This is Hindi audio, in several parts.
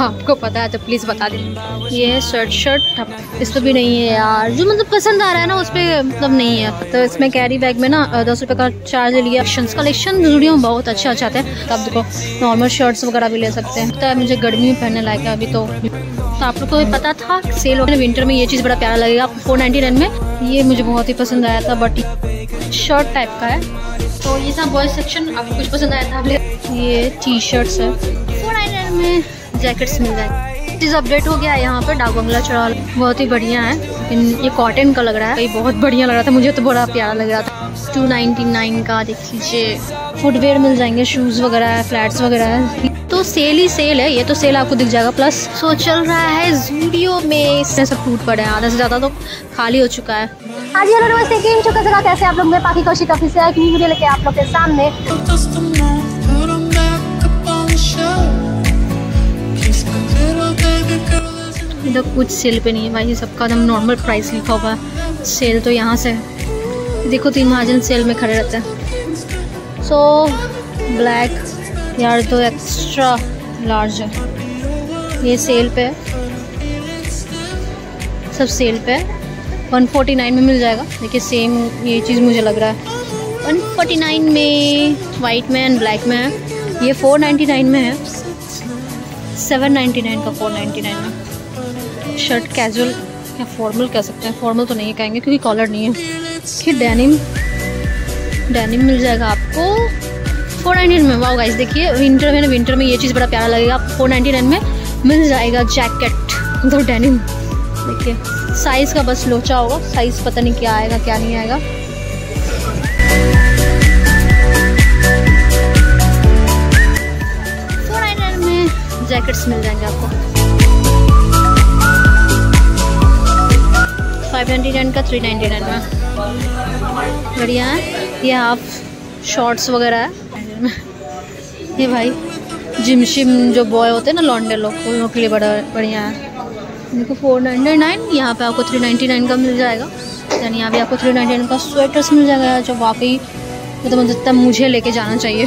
आपको पता है तो प्लीज़ बता दें ये शर्ट शर्ट इस पर भी नहीं है यार। जो मतलब पसंद आ रहा है ना, उस पर मतलब नहीं है। तो इसमें कैरी बैग में ना दस रुपये का चार्ज लिया। कलेक्शन ज़रूरी में बहुत अच्छा अच्छा है। तो आप देखो नॉर्मल शर्ट्स वगैरह भी ले सकते हैं। तो मुझे गर्मी में पहनने लायक है अभी तो। तो आप लोग को पता था सेल वगैरह विंटर में ये चीज़ बड़ा प्यारा लगेगा। फोर नाइन्टी नाइन में ये मुझे बहुत ही पसंद आया था बट शर्ट टाइप का है। तो ये था बॉयज़ सेक्शन आपको कुछ पसंद आया था? ये टी शर्ट्स है। फोर नाइन में जैकेट्स मिल जाएगी चीज़ अपडेट हो गया है यहाँ पर, डाक बंगला चौराल। बहुत ही बढ़िया है। लेकिन ये कॉटन का लग रहा है। बहुत बढ़िया लग रहा था। मुझे तो बड़ा प्यारा लग रहा था। टू नाइनटी नाइन का, देख लीजिए। फुटवेयर मिल जाएँगे शूज़ वगैरह है फ्लैट्स वगैरह। है तो सेल ही सेल है। ये तो सेल आपको दिख जाएगा। प्लस सो चल रहा है जूडियो में। इसमें सब टूट पड़े हैं। आधा से ज़्यादा तो खाली हो चुका है। हाँ जी हेलो नमस्ते कैसे आप लोग मैं पाकी कौशिक ऑफ़िस से न्यू वीडियो लेके आप लोग के सामने। इधर कुछ सेल पे नहीं है भाई सबका एकदम नॉर्मल प्राइस लिखा हुआ है। सेल तो यहाँ से देखो, तीन महाजन सेल में खड़े रहते हैं। सो ब्लैक यार तो एक्स्ट्रा लार्ज है। ये सेल पे सब सेल पे फोर्टी नाइन में मिल जाएगा। देखिए सेम ये चीज़ मुझे लग रहा है। वन फोर्टी नाइन में वाइट में एंड ब्लैक में है। ये फोर नाइन्टी नाइन में है। सेवन नाइन्टी नाइन का फोर नाइन्टी नाइन में। शर्ट कैजुअल या फॉर्मल कह सकते हैं। फॉर्मल तो नहीं कहेंगे क्योंकि कॉलर नहीं है। फिर डेनिम डेनिम मिल जाएगा आपको। फोर नाइनटी में। वाओ गाइस देखिए विंटर में विंटर में ये चीज़ बड़ा प्यारा लगेगा। फोर नाइन्टी नाइन में मिल जाएगा जैकेट दो डेनिम देखिए साइज़ का बस लोचा होगा। साइज़ पता नहीं क्या आएगा, क्या नहीं आएगा। फोर नाइन में जैकेट्स मिल जाएँगे आपको। नाइन्टी नाइन का थ्री नाइन्टी नाइन में बढ़िया है। ये हाफ़ शॉर्ट्स वगैरह है। ये भाई जिम शिम जो बॉय होते हैं ना लॉन्डे लोग उन लोग के लिए बड़ा बढ़िया है। देखो फोर नाइन्टी नाइन यहाँ पे आपको थ्री नाइन्टी नाइन का मिल जाएगा। यानी यहाँ पे आपको थ्री नाइन्टी नाइन का स्वेटर्स मिल जाएगा, जो वाकई मतलब जितना मुझे लेके जाना चाहिए।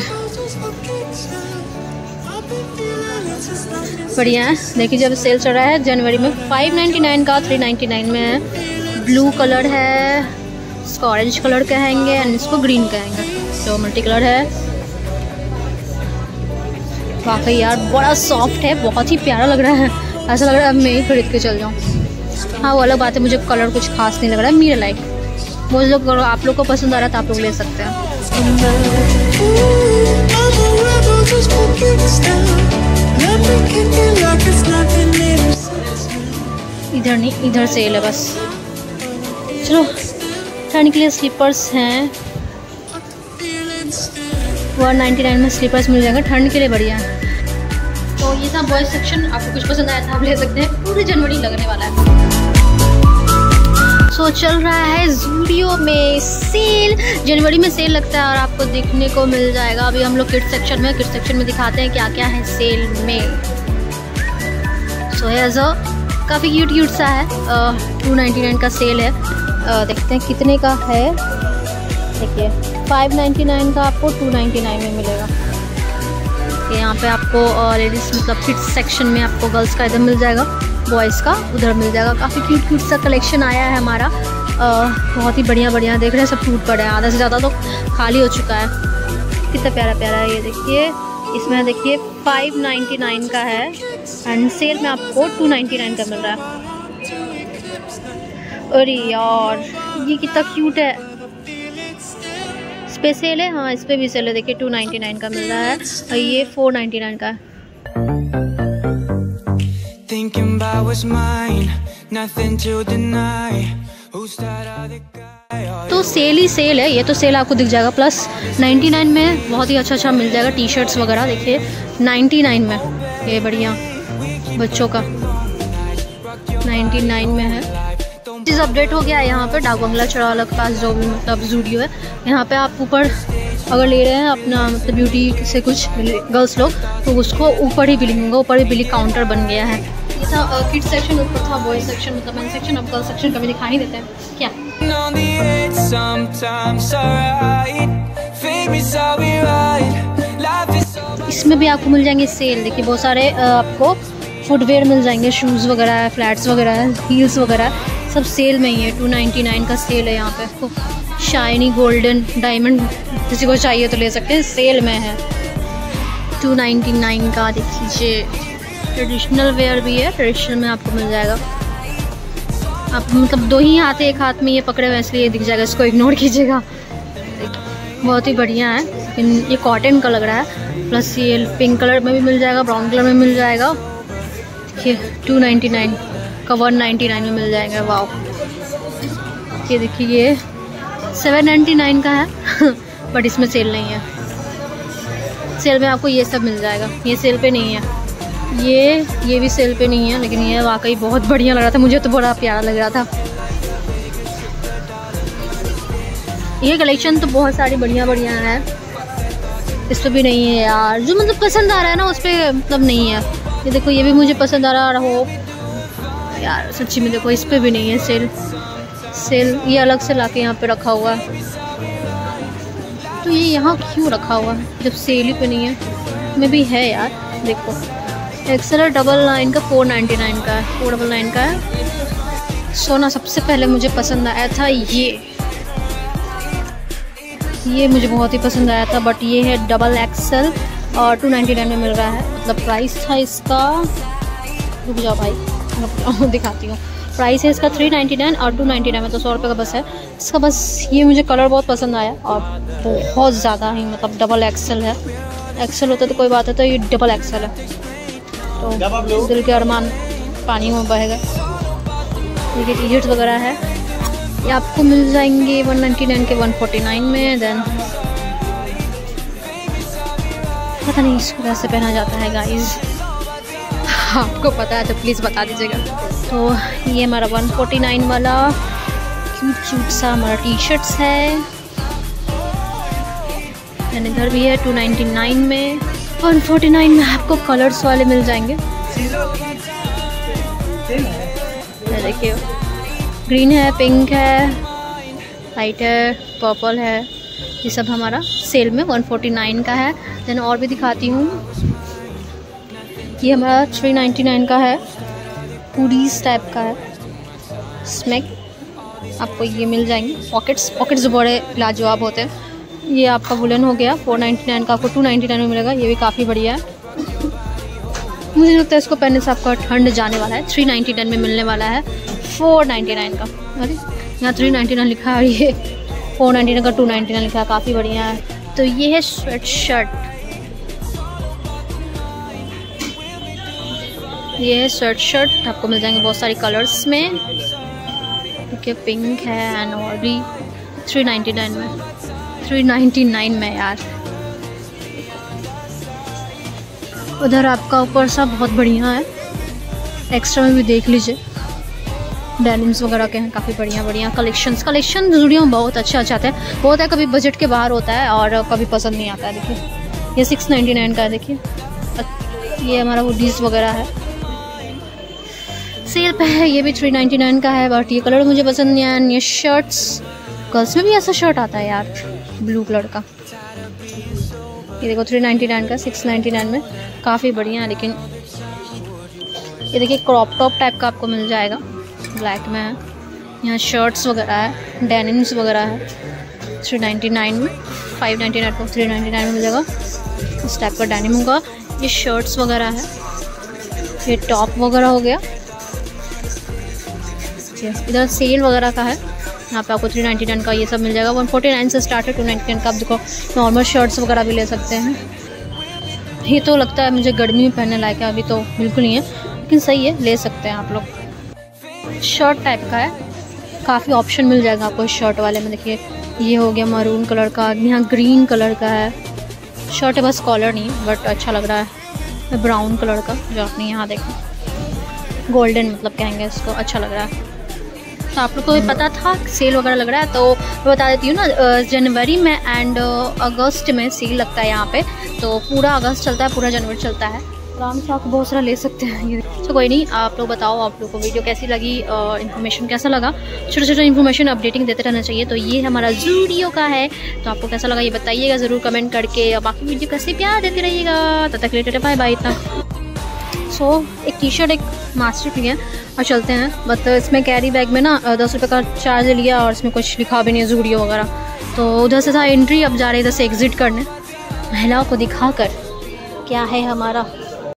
बढ़िया है। देखिए जब सेल चल रहा है जनवरी में फाइव नाइन्टी नाइन का थ्री नाइन्टी नाइन में है। ब्लू कलर है, इसको ऑरेंज कलर कहेंगे एंड इसको ग्रीन कहेंगे। जो मल्टी कलर है। वाकई यार, बड़ा सॉफ्ट है, बहुत ही प्यारा लग रहा है। ऐसा लग रहा है अब मैं ही खरीद के चल जाऊँ। हाँ वो अलग बात है, मुझे कलर कुछ खास नहीं लग रहा है, मेरे लाइक वो लोग आप लोग को पसंद आ रहा है तो आप लोग ले सकते हैं। इधर नहीं, इधर से है बस। चलो ठंड के लिए स्लीपर्स हैं। वन नाइन्टी नाइन में स्लीपर्स मिल जाएगा ठंड के लिए बढ़िया। तो ये था बॉयज़ सेक्शन आपको कुछ पसंद आया था आप ले सकते हैं पूरी जनवरी लगने वाला है। सो so, चल रहा है जूडियो में सेल जनवरी में सेल लगता है और आपको देखने को मिल जाएगा। अभी हम लोग किड सेक्शन में किड सेक्शन में दिखाते हैं क्या क्या है सेल में। सो है काफ़ी क्यूट क्यूट सा है टू नाइन्टी नाइन का सेल है। Uh, देखते हैं कितने का है। देखिए फाइव नाइन्टी नाइन का आपको टू नाइन्टी नाइन में मिलेगा। यहाँ पे आपको लेडीज़ मतलब किड्स सेक्शन में आपको गर्ल्स का इधर मिल जाएगा बॉयज़ का उधर मिल जाएगा। काफ़ी क्यूट क्यूट सा कलेक्शन आया है हमारा। आ, बहुत ही बढ़िया बढ़िया देख रहे हैं सब टूट पड़े हैं। आधा से ज़्यादा तो खाली हो चुका है। कितना प्यारा प्यारा है ये देखिए। इसमें देखिए फाइव नाइन्टी नाइन का है। एंड सेल में आपको टू नाइन्टी नाइन का मिल रहा है। अरे यार ये कितना क्यूट है। पे सेल है? हाँ इस पर भी सेल है। देखिए टू नाइन्टी नाइन का मिल रहा है और ये फोर नाइन्टी नाइन का है। तो सेल ही सेल है। ये तो सेल आपको दिख जाएगा। प्लस 99 में बहुत ही अच्छा अच्छा मिल जाएगा टी शर्ट्स वगैरह। देखिए 99 में। ये बढ़िया बच्चों का। 99 में है। चीज़ अपडेट हो गया है यहाँ पर डाक बंगला चौराला के पास जो भी मतलब जूडियो है यहाँ पे आप ऊपर अगर ले रहे हैं अपना मतलब ब्यूटी से कुछ गर्ल्स लोग तो उसको ऊपर ही बिलिंग होगा ऊपर ही बिलिंग काउंटर बन गया है। ये था किड सेक्शन ऊपर था बॉयज़ सेक्शन मतलब मैन सेक्शन अब गर्ल्स सेक्शन कभी दिखा नहीं देते हैं। क्या? इसमें भी आपको मिल जाएँगे सेल देखिए बहुत सारे आपको फुटवेयर मिल जाएँगे शूज़ वगैरह फ्लैट्स वगैरह हील्स वगैरह। सब सेल में ही है टू नाइन्टी नाइन का सेल है यहाँ पे। शाइनी गोल्डन डायमंड किसी को चाहिए तो ले सकते हैं, सेल में है। टू नाइन्टी नाइन का देख लीजिए ट्रेडिशनल वेयर भी है ट्रेडिशनल में आपको मिल जाएगा। आप मतलब दो ही हाथ एक हाथ में ये पकड़े हुए इसलिए दिख जाएगा, इसको इग्नोर कीजिएगा। बहुत ही बढ़िया है। लेकिन ये कॉटन का लग रहा है। प्लस ये पिंक कलर में भी मिल जाएगा ब्राउन कलर में मिल जाएगा। देखिए टू नाइन्टी नाइन का वन नाइन्टी नाइन में मिल जाएगा वाह ये देखिए, ये सेवन नाइन्टी नाइन का है बट इसमें सेल नहीं है। सेल में आपको ये सब मिल जाएगा। ये सेल पे नहीं है। ये ये भी सेल पे नहीं है, लेकिन ये वाकई बहुत बढ़िया लग रहा था। मुझे तो बड़ा प्यारा लग रहा था। ये कलेक्शन तो बहुत सारी बढ़िया बढ़िया है। इस पर भी नहीं है यार। जो मतलब पसंद आ रहा है ना, उस पर मतलब नहीं है। ये देखो, ये भी मुझे पसंद आ रहा है हो यार, सच्ची में देखो, इस पर भी नहीं है सेल। सेल, ये अलग से लाके यहाँ पे रखा हुआ। है तो ये यहाँ क्यों रखा हुआ? है जब सेल ही पे नहीं है। में भी है यार, देखो। एक्सलर डबल नाइन का फोर नाइन्टी नाइन का है। फोर डबल नाइन का है। सोना, सबसे पहले मुझे पसंद आया था ये। ये मुझे बहुत ही पसंद आया था बट ये है डबल एक्सल और टू नाइन्टी नाइन में मिल रहा है। मतलब प्राइस था इसका। रुक जाओ भाई। जाओ दिखाती हूँ। प्राइस है इसका थ्री नाइन्टी नाइन और टू नाइन्टी नाइन में तो सौ रुपये का बस है। इसका बस ये मुझे कलर बहुत पसंद आया और बहुत ज़्यादा ही मतलब डबल एक्सल है। एक्सल होता तो कोई बात है तो ये डबल एक्सल है। तो दिल के अरमान पानी में बहेगा टी शर्ट वगैरह है। ये आपको मिल जाएँगे 199 के 149 में देन पता नहीं इसको कैसे पहना जाता है गाइस आपको पता है तो प्लीज़ बता दीजिएगा। तो ये हमारा 149 वाला क्यूट क्यूट सा हमारा टी शर्ट्स है। मैंने इधर भी है 299 में। 149 में आपको कलर्स वाले मिल जाएँगे। देखिए ग्रीन है पिंक है वाइट है पर्पल है। ये सब हमारा सेल में 149 का है। देन और भी दिखाती हूँ। ये हमारा 399 का है, पूरीज टाइप का है। इसमें आपको ये मिल जाएँगे। पॉकेट्स पॉकेट्स बड़े लाजवाब होते हैं। ये आपका वुलन हो गया 499 का आपको 299 में मिलेगा। ये भी काफ़ी बढ़िया है। मुझे लगता है इसको पहनने से आपका ठंड जाने वाला है। थ्री नाइन्टी नाइन में मिलने वाला है। फोर नाइन्टी नाइन का। अरे, यहाँ थ्री नाइन्टी नाइन लिखा है। ये फोर नाइन्टी नाइन का टू नाइन्टी नाइन लिखा है। काफ़ी बढ़िया है। तो ये है स्वेट शर्ट ये है स्वेट शर्ट आपको मिल जाएँगे बहुत सारे कलर्स में। ठीक पिंक है एंड और भी थ्री नाइन्टी नाइन में। थ्री नाइन्टी नाइन में यार। उधर आपका ऊपर सा बहुत बढ़िया है। एक्स्ट्रा में भी देख लीजिए। डेनिम्स वगैरह के हैं, काफ़ी बढ़िया बढ़िया कलेक्शंस कलेक्शन जूडियो बहुत अच्छा अच्छा आता है। बहुत है, कभी बजट के बाहर होता है और कभी पसंद नहीं आता है, देखिए। ये सिक्स नाइन्टी नाइन का है, देखिए। ये हमारा वो डीज वगैरह है। सेल पे है, ये भी थ्री नाइन्टी नाइन का है बट ये कलर मुझे पसंद नहीं आया, ये शर्ट्स गर्ल्स में भी ऐसा शर्ट आता है यार ब्लू कलर का। ये देखो थ्री नाइन्टी नाइन का सिक्स नाइन्टी नाइन में, काफ़ी बढ़िया है, लेकिन ये देखिए क्रॉप टॉप टाइप का आपको मिल जाएगा ब्लैक में है। यहाँ शर्ट्स वगैरह है डेनिम्स वगैरह है थ्री नाइन्टी नाइन में फाइव नाइन्टी नाइन को थ्री नाइन्टी नाइन में जाएगा। इस टाइप का डेनिम होगा, ये शर्ट्स वगैरह है, ये टॉप वगैरह हो गया। इधर सेल वगैरह का है, यहाँ पे आपको थ्री नाइन्टी नाइन का ये सब मिल जाएगा। वन फोर्टी नाइन से स्टार्ट है टू नाइन्टी नाइन का आप देखो नॉर्मल शर्ट्स वगैरह भी ले सकते हैं। ये तो लगता है मुझे गर्मी में पहनने लायक है, अभी तो बिल्कुल नहीं है, लेकिन सही है, ले सकते हैं आप लोग। शर्ट टाइप का है, काफ़ी ऑप्शन मिल जाएगा आपको शर्ट वाले में। देखिए, ये हो गया मरून कलर का, यहाँ ग्रीन कलर का है। शर्ट है, बस कॉलर नहीं बट अच्छा लग रहा है। ब्राउन कलर का, जो आपने यहाँ देखा। गोल्डन मतलब कहेंगे इसको अच्छा लग रहा है। तो आप लोग को भी पता था सेल वगैरह लग रहा है तो मैं बता देती हूँ ना जनवरी में एंड अगस्त में सेल लगता है यहाँ पे तो पूरा अगस्त चलता है, पूरा जनवरी चलता है। आराम से आप बहुत सारा ले सकते हैं ये। तो कोई नहीं, आप लोग बताओ, आप लोग को वीडियो कैसी लगी इन्फॉर्मेशन कैसा लगा? छोटा छोटा इन्फॉर्मेशन अपडेटिंग देते रहना चाहिए तो ये हमारा जूडियो का है। तो आपको कैसा लगा ये बताइएगा ज़रूर कमेंट करके, और बाकी वीडियो कैसे प्यार देते रहिएगा। तब तक लेटे बाय बाय इतना। सो, एक टी शर्ट एक मास्टर भी है। और चलते हैं। बट इसमें कैरी बैग में ना दस रुपये का चार्ज लिया और इसमें कुछ लिखा भी नहीं जूडियो वगैरह। तो उधर से था एंट्री अब जा रहे इधर से एग्ज़िट करने। महिलाओं को दिखा कर क्या है हमारा